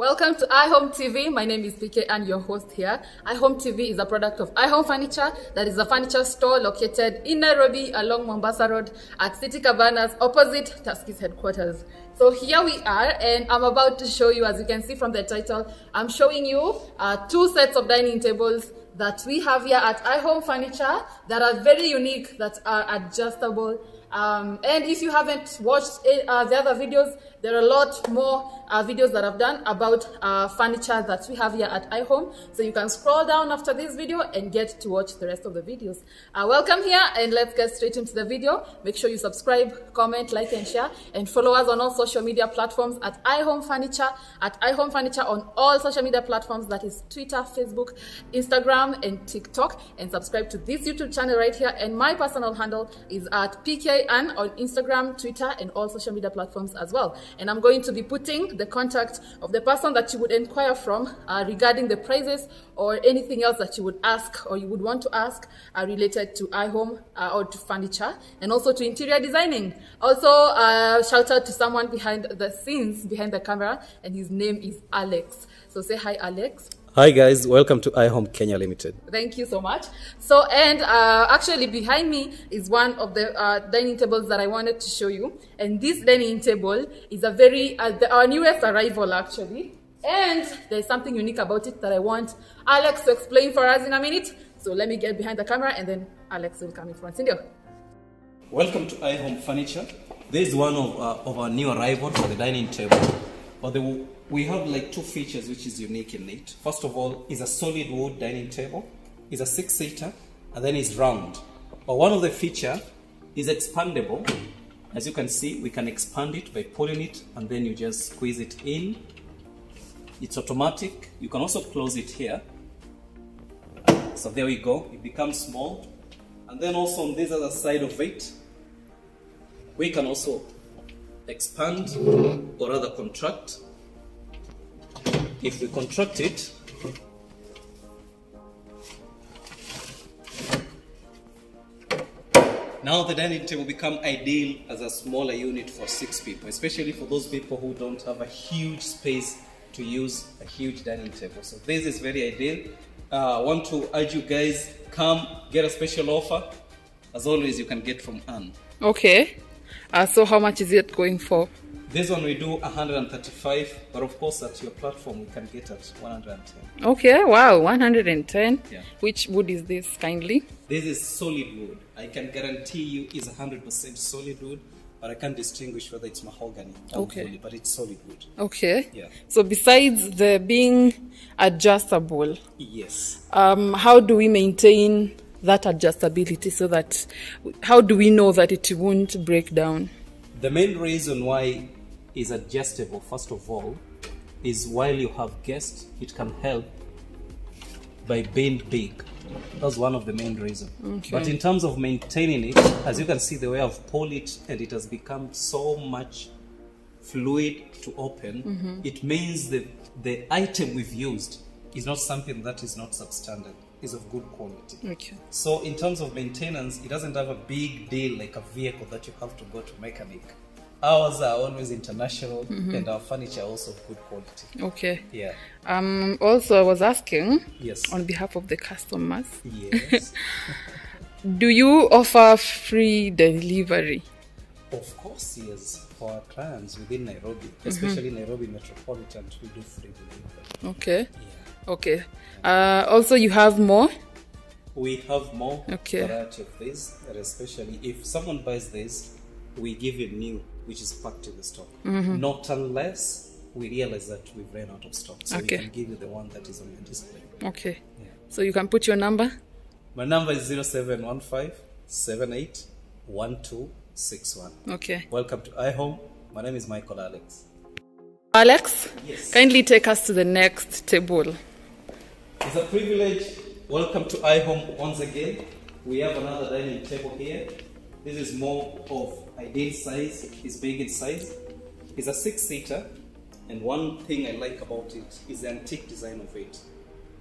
Welcome to iHome TV. My name is PK and your host here. iHome TV is a product of iHome Furniture that is a furniture store located in Nairobi along Mombasa Road at City Cabanas opposite Tuskys headquarters. So here we are and I'm about to show you, as you can see from the title, I'm showing you uh, two sets of dining tables that we have here at iHome Furniture that are very unique, that are adjustable. Um, and if you haven't watched uh, the other videos, there are a lot more uh, videos that I've done about uh, furniture that we have here at iHome. So you can scroll down after this video and get to watch the rest of the videos. Uh, welcome here and let's get straight into the video. Make sure you subscribe, comment, like and share and follow us on all social media platforms at iHome Furniture, at iHome Furniture on all social media platforms that is Twitter, Facebook, Instagram and TikTok and subscribe to this YouTube channel right here and my personal handle is at PKN on Instagram, Twitter and all social media platforms as well and I'm going to be putting the contact of the person that you would inquire from uh, regarding the prices or anything else that you would ask or you would want to ask uh, related to iHome uh, or to furniture and also to interior designing. Also, uh, shout out to someone behind the scenes, behind the camera, and his name is Alex. So say hi, Alex. Hi guys, welcome to iHome Kenya Limited. Thank you so much. So, and uh, actually behind me is one of the uh, dining tables that I wanted to show you. And this dining table is a very, uh, the, our newest arrival actually. And there's something unique about it that I want Alex to explain for us in a minute. So let me get behind the camera and then Alex will come in front. Cindy. Welcome to iHome Furniture. This is one of, uh, of our new arrivals for the dining table. But the, we have like two features which is unique in it. First of all, is a solid wood dining table. It's a six-seater, and then it's round. But one of the feature is expandable. As you can see, we can expand it by pulling it, and then you just squeeze it in. It's automatic. You can also close it here. So there we go. It becomes small. And then also on this other side of it, we can also expand or rather contract. If we contract it, now the dining table become ideal as a smaller unit for six people, especially for those people who don't have a huge space to use a huge dining table. So this is very ideal. Uh, I want to urge you guys, come get a special offer. As always, you can get from Anne. Okay. Uh, so how much is it going for? This one we do 135, but of course at your platform we can get at 110. Okay, wow, 110. Yeah. Which wood is this kindly? This is solid wood. I can guarantee you is 100% solid wood, but I can't distinguish whether it's mahogany or Okay. wood, but it's solid wood. Okay. Yeah. So besides the being adjustable, Yes. um, how do we maintain that adjustability so that how do we know that it won't break down? The main reason why is adjustable, first of all, is while you have guests, it can help by being big. That's one of the main reasons. Okay. But in terms of maintaining it, as you can see, the way I've pulled it and it has become so much fluid to open, mm-hmm. it means the, the item we've used is not something that is not substandard, is of good quality. Okay. So in terms of maintenance, it doesn't have a big deal like a vehicle that you have to go to mechanic. Ours are always international and our furniture also of good quality. Okay. Yeah. Um, also, I was asking Yes. on behalf of the customers, Yes. do you offer free delivery? of course, yes. For our clients within Nairobi, especially Nairobi Metropolitan, we do free delivery. Okay. Yeah. Okay. Uh, also, you have more. We have more Okay. variety of this, especially if someone buys this, we give you new, which is packed in the stock. Not unless we realize that we've run out of stock. So Okay. we can give you the one that is on your display. Okay. Yeah. So you can put your number. My number is 0715 78 Okay. Welcome to iHome. My name is Michael Alex. Alex, Yes. kindly take us to the next table. It's a privilege. Welcome to iHome once again. We have another dining table here. This is more of ideal size. It's big in size. It's a six-seater, and one thing I like about it is the antique design of it.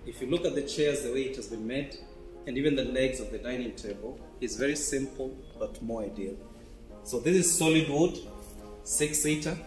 If you look at the chairs, the way it has been made, and even the legs of the dining table is very simple but more ideal. So this is solid wood, six seater,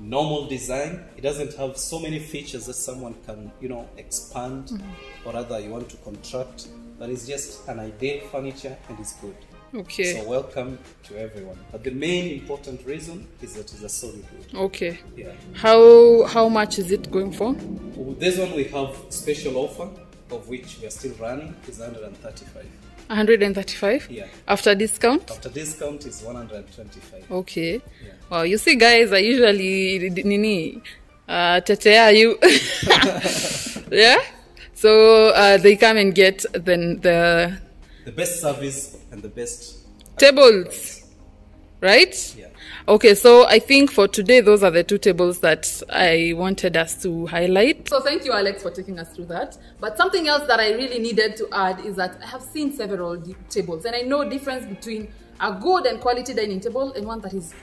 normal design. It doesn't have so many features that someone can, you know, expand Mm-hmm. or rather you want to contract. But it's just an ideal furniture and it's good. Okay. So welcome to everyone. But the main important reason is that it's a solid wood. Okay. Yeah. How how much is it going for? With This one we have special offer of which we are still running is 135. 135 Yeah. after discount. After discount is 125. Okay. Yeah. Wow, you see, guys, are usually nini uh, tetea you. yeah. So uh, they come and get then the The best service and the best tables, right? yeah. Okay, so I think for today, those are the two tables that I wanted us to highlight. So thank you, Alex, for taking us through that. But something else that I really needed to add is that I have seen several tables, and I know difference between a good and quality dining table and one that is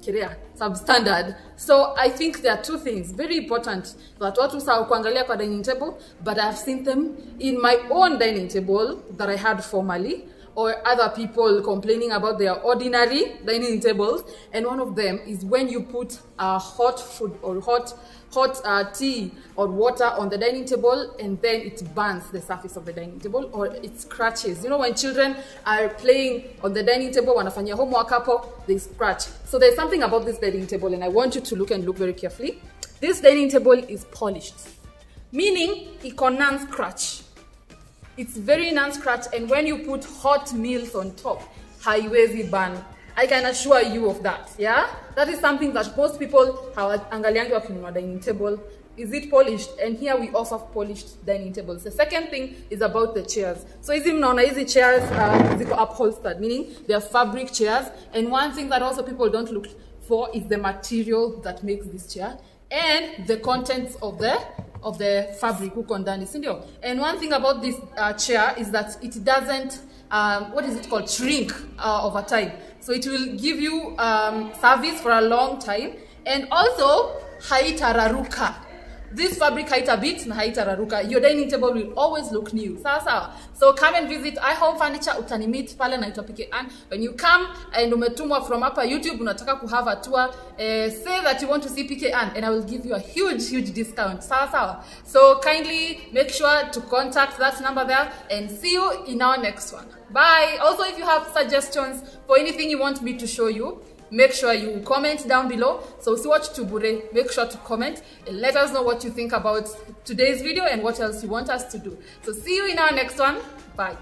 kirea substandard so i think there are two things very important that watu saa kuangalia kwa dining table but i've seen them in my own dining table that i had formerly or other people complaining about their ordinary dining tables. And one of them is when you put uh, hot food or hot hot uh, tea or water on the dining table and then it burns the surface of the dining table or it scratches. You know when children are playing on the dining table wanafanyia homework hapo they scratch. So there's something about this dining table and i want you to look and look very carefully. This dining table is polished meaning iko non scratch it's very non-scratch and when you put hot meals on top haiwezi burn i can assure you of that yeah? That is something that most people hawaangaliangi wakinunua dining table is it polished? And here we offer polished dining tables. The second thing is about the chairs. So hizi mnaona hizi chairs uh, ziko upholstered meaning they are fabric chairs. And one thing that also people don't look for is the material that makes this chair and the contents of the of the fabric huko ndani si ndio and one thing about this uh, chair is that it doesn't um, what is it called? Shrink uh, over time. So it will give you um, service for a long time and also haitararuka this fabric haita bit na haitararuka your dining table will always look new. Sawa sawa so come and visit ihome furniture utanimit pale naitwa pk an when you come and umetumwa from hapa youtube unataka kuhave a tour eh, say that you want to see pk an and i will give you a huge huge discount. Sawa sawa so kindly make sure to contact that number there and see you in our next one. Bye. Also if you have suggestions for anything you want me to show you make sure you comment down below. So what tubure make sure to comment and let us know what you think about today's video and what else you want us to do. So see you in our next one. Bye